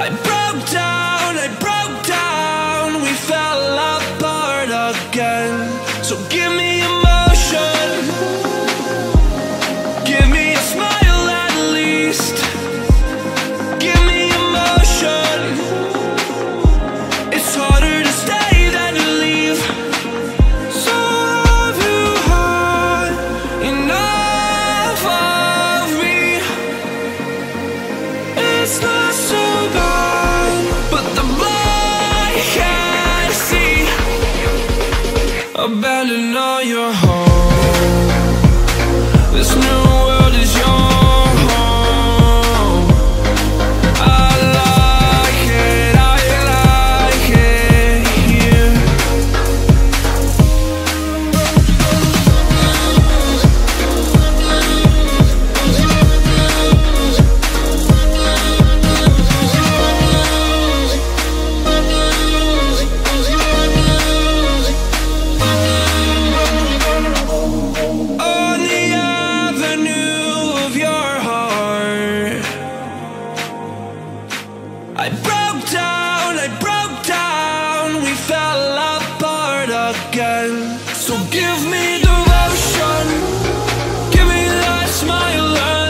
I broke down, I broke down, we fell apart again. So give me emotion, give me a smile at least. Give me emotion. It's harder to stay than to leave. So have you had enough of me? It's not abandon all your hope. Broke down, I broke down, we fell apart again. So give me devotion, give me that smile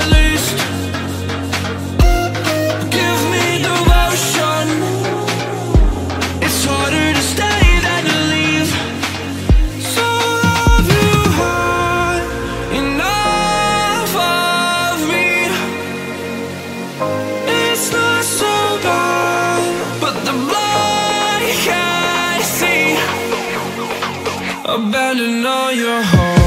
Abandon all your hopes.